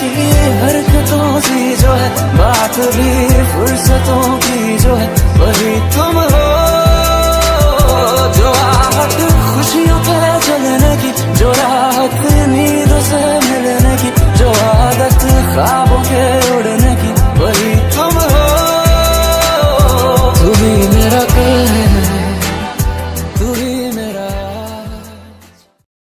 की हरकतों की जो है, बात भी फुर्सतों की जो है, वही तुम हो। जो आहट खुशियों पर चलने की, जो राहत नींद से मिलने की, जो आदत ख्वाबों के